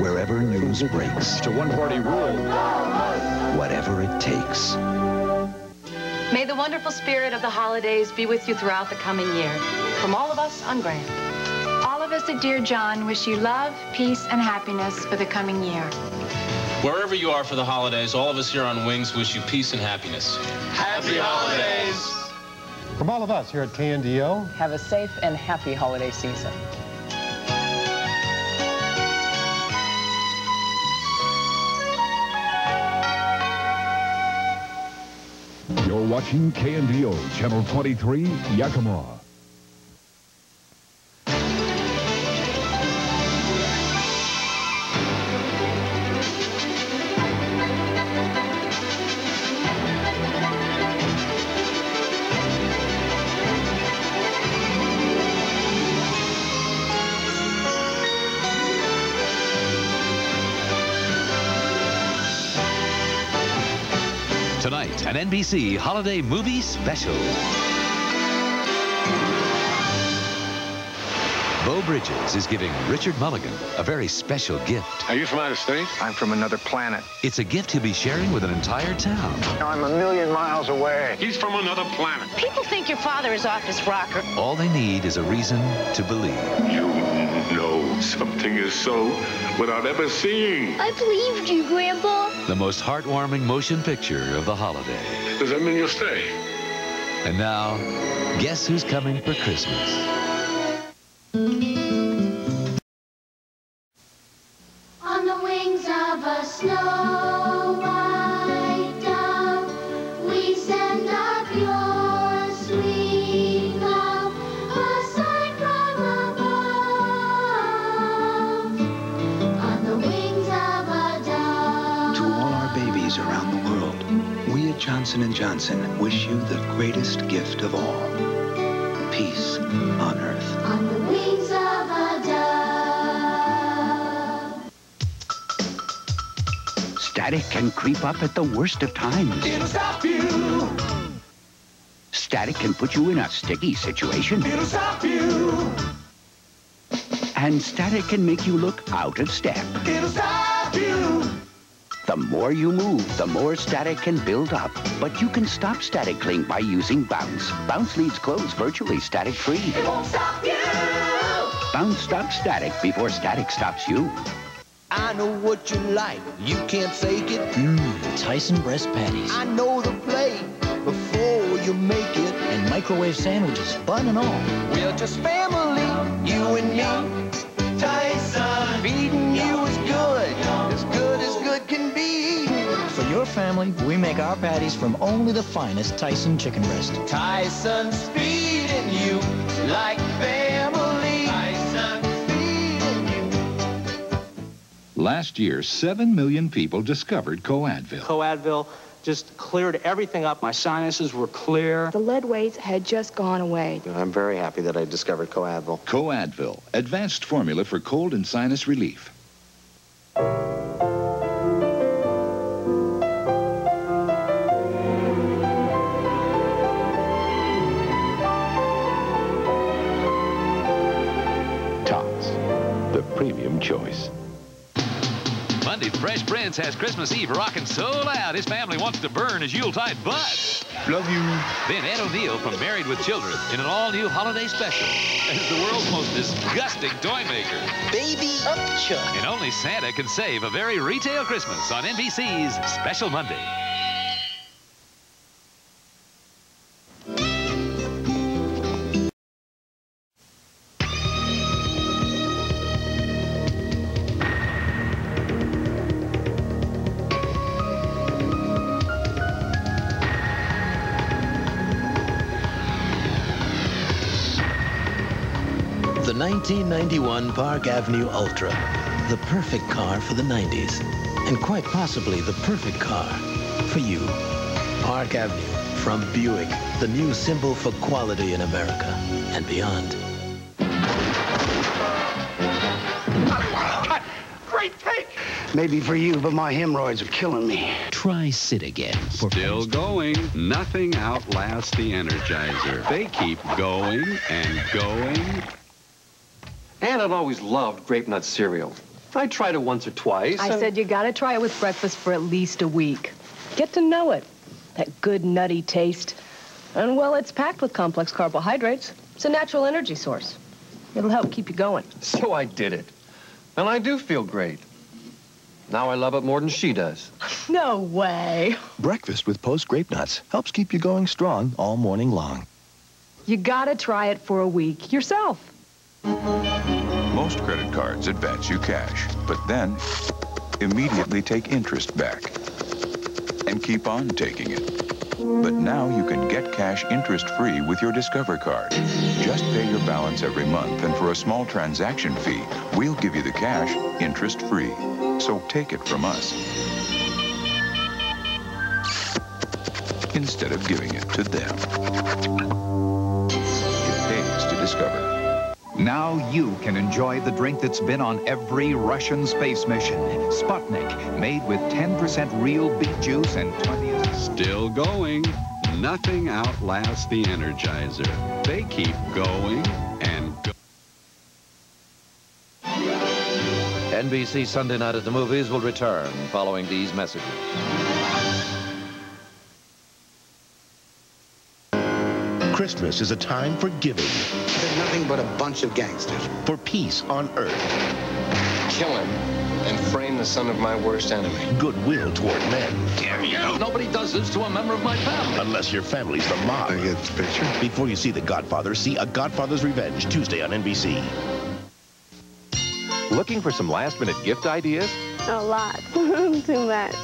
wherever news breaks. To a one-party rule. Whatever it takes. May the wonderful spirit of the holidays be with you throughout the coming year. From all of us on Grand. All of us at Dear John wish you love, peace, and happiness for the coming year. Wherever you are for the holidays, all of us here on Wings wish you peace and happiness. Happy holidays! From all of us here at KNDO, have a safe and happy holiday season. Watching KNDO, Channel 23, Yakima. An NBC holiday movie special. Beau Bridges is giving Richard Mulligan a very special gift. Are you from out of state? I'm from another planet. It's a gift he'll be sharing with an entire town. I'm a million miles away. He's from another planet. People think your father is off his rocker. All they need is a reason to believe. You know something is so without ever seeing. I believed you, Grandpa. The most heartwarming motion picture of the holiday. Does that mean you'll stay? And now, guess who's coming for Christmas? Johnson & Johnson wish you the greatest gift of all. Peace on earth. On the wings of a dove. Static can creep up at the worst of times. It'll stop you. Static can put you in a sticky situation. It'll stop you. And static can make you look out of step. It'll stop you. The more you move, the more static can build up. But you can stop static cling by using Bounce. Bounce leaves clothes virtually static-free. It won't stop you. Bounce stops static before static stops you. I know what you like. You can't fake it. Mmm, Tyson breast patties. I know the play before you make it. And microwave sandwiches, bun and all. We're just family, you and me. Tyson. Feeding you is good, as good as good can be. For your family, we make our patties from only the finest Tyson chicken breast. Tyson's feeding you like family. Tyson's feeding you. Last year, 7 million people discovered CoAdvil. CoAdvil just cleared everything up. My sinuses were clear. The lead weights had just gone away. I'm very happy that I discovered CoAdvil. CoAdvil, advanced formula for cold and sinus relief. Premium choice. Monday, Fresh Prince has Christmas Eve rocking so loud his family wants to burn his Yuletide butt. Love you. Then Ed O'Neill from Married with Children in an all-new holiday special as the world's most disgusting toy maker. Baby Upchuck. And only Santa can save a very retail Christmas on NBC's Special Monday. 1991 Park Avenue Ultra. The perfect car for the 90s. And quite possibly the perfect car for you. Park Avenue from Buick. The new symbol for quality in America and beyond. Great take. Maybe for you, but my hemorrhoids are killing me. Try Sitagin. Still going. Nothing outlasts the Energizer. They keep going and going. And I've always loved grape nut cereal. I tried it once or twice. I said you gotta try it with breakfast for at least a week. Get to know it. That good nutty taste. And well, it's packed with complex carbohydrates. It's a natural energy source. It'll help keep you going. So I did it. And I do feel great. Now I love it more than she does. No way. Breakfast with Post Grape Nuts helps keep you going strong all morning long. You gotta try it for a week yourself. Most credit cards advance you cash, but then immediately take interest back and keep on taking it. But now you can get cash interest-free with your Discover card. Just pay your balance every month, and for a small transaction fee, we'll give you the cash interest-free. So take it from us. Instead of giving it to them. It pays to Discover. Now you can enjoy the drink that's been on every Russian space mission. Sputnik, made with 10% real beet juice and 20... Still going. Nothing outlasts the Energizer. They keep going and go. NBC Sunday Night at the Movies will return following these messages. Christmas is a time for giving. They're nothing but a bunch of gangsters. For peace on earth. Kill him and frame the son of my worst enemy. Goodwill toward men. Damn you! Nobody does this to a member of my family. Unless your family's the mob. I get the picture. Before you see The Godfather, see A Godfather's Revenge, Tuesday on NBC. Looking for some last-minute gift ideas? A lot. Too much.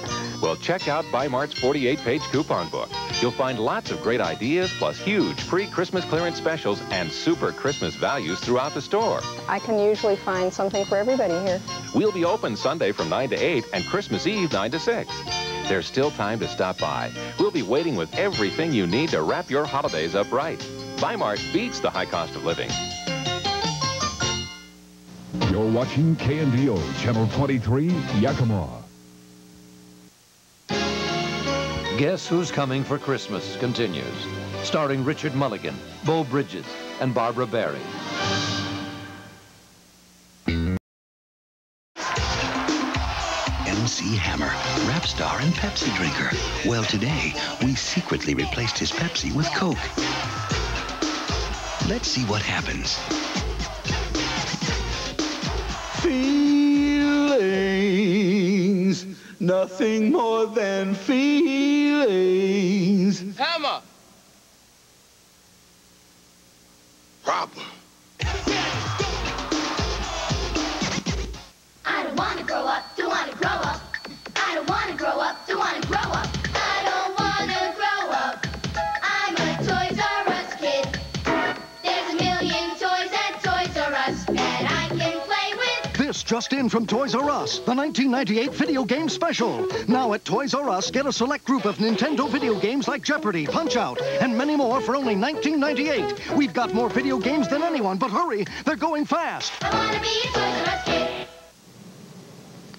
Well, check out Bi-Mart's 48-page coupon book. You'll find lots of great ideas, plus huge free Christmas clearance specials and super Christmas values throughout the store. I can usually find something for everybody here. We'll be open Sunday from 9 to 8 and Christmas Eve 9 to 6. There's still time to stop by. We'll be waiting with everything you need to wrap your holidays up right. Bi-Mart beats the high cost of living. You're watching KNDO, Channel 23, Yakima. Guess Who's Coming for Christmas continues, starring Richard Mulligan, Beau Bridges, and Barbara Barrie. MC Hammer, rap star and Pepsi drinker. Well, today, we secretly replaced his Pepsi with Coke. Let's see what happens. Nothing more than feelings. Hammer! Just in from Toys R Us, the 1998 video game special. Now at Toys R Us, get a select group of Nintendo video games like Jeopardy, Punch-Out, and many more for only 1998. We've got more video games than anyone, but hurry, they're going fast. I wanna be a Toys R Us kid.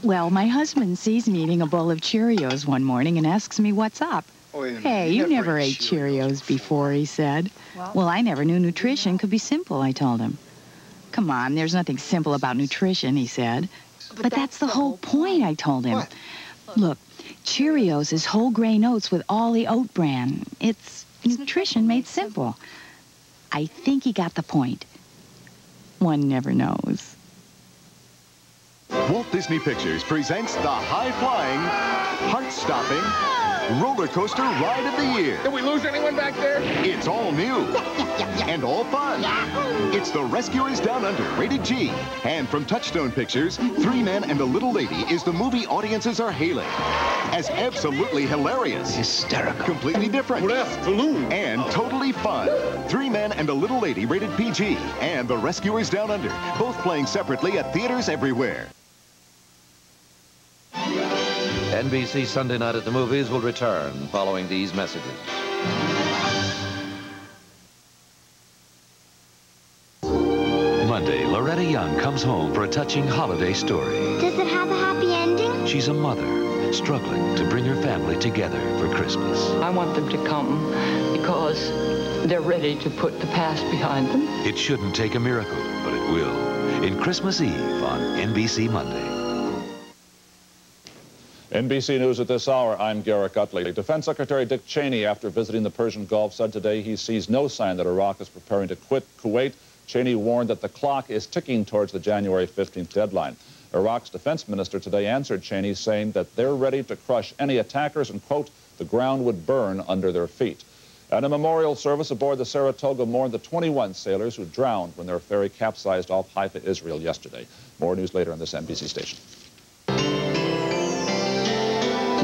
Well, my husband sees me eating a bowl of Cheerios one morning and asks me what's up. Wait a minute, Hey, you you never never ate Cheerios before, he said. Well, I never knew nutrition could be simple, I told him. Come on, there's nothing simple about nutrition, he said. But, that's, the whole point, I told him. Look, Cheerios is whole grain oats with all the oat bran. It's nutrition made simple. I think he got the point. One never knows. Walt Disney Pictures presents the high-flying, heart-stopping roller coaster ride of the year. Did we lose anyone back there? It's all new and all fun. It's The Rescuers Down Under, rated G. And from Touchstone Pictures, Three Men and a Little Lady is the movie audiences are hailing as absolutely hilarious. Hysterical. Completely different. And totally fun. Three Men and a Little Lady, rated PG. And The Rescuers Down Under, both playing separately at theaters everywhere. NBC Sunday Night at the Movies will return following these messages. Monday, Loretta Young comes home for a touching holiday story. Does it have a happy ending? She's a mother struggling to bring her family together for Christmas. I want them to come because they're ready to put the past behind them. It shouldn't take a miracle, but it will. In Christmas Eve on NBC Monday. NBC News at this hour, I'm Garrick Utley. Defense Secretary Dick Cheney, after visiting the Persian Gulf, said today he sees no sign that Iraq is preparing to quit Kuwait. Cheney warned that the clock is ticking towards the January 15th deadline. Iraq's defense minister today answered Cheney, saying that they're ready to crush any attackers and, quote, the ground would burn under their feet. At a memorial service aboard the Saratoga mourned the 21 sailors who drowned when their ferry capsized off Haifa, Israel yesterday. More news later on this NBC station.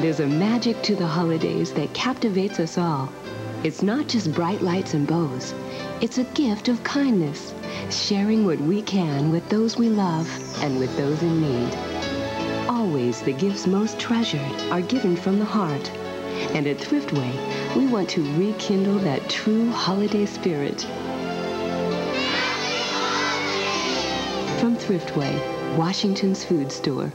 There's a magic to the holidays that captivates us all. It's not just bright lights and bows. It's a gift of kindness, sharing what we can with those we love and with those in need. Always the gifts most treasured are given from the heart. And at Thriftway, we want to rekindle that true holiday spirit. From Thriftway, Washington's food store.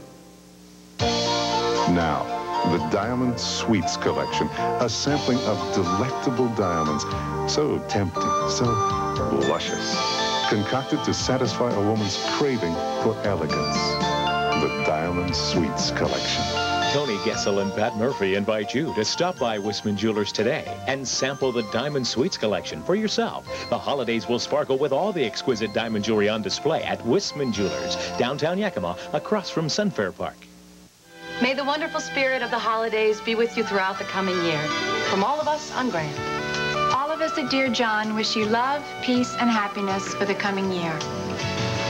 Now, the Diamond Sweets Collection, a sampling of delectable diamonds. So tempting, so luscious. Concocted to satisfy a woman's craving for elegance. The Diamond Sweets Collection. Tony Gessel and Pat Murphy invite you to stop by Wissman Jewelers today and sample the Diamond Sweets collection for yourself. The holidays will sparkle with all the exquisite diamond jewelry on display at Wissman Jewelers, downtown Yakima, across from Sunfair Park. May the wonderful spirit of the holidays be with you throughout the coming year. From all of us on Grand. All of us at Dear John wish you love, peace, and happiness for the coming year.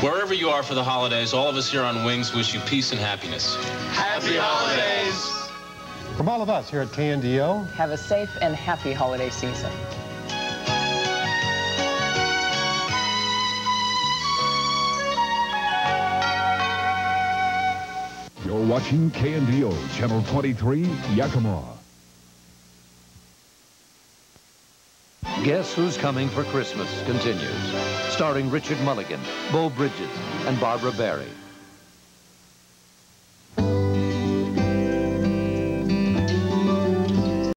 Wherever you are for the holidays, all of us here on Wings wish you peace and happiness. Happy holidays! From all of us here at KNDO, have a safe and happy holiday season. Watching KNDO, Channel 23, Yakima. Guess Who's Coming for Christmas continues, starring Richard Mulligan, Beau Bridges, and Barbara Barrie.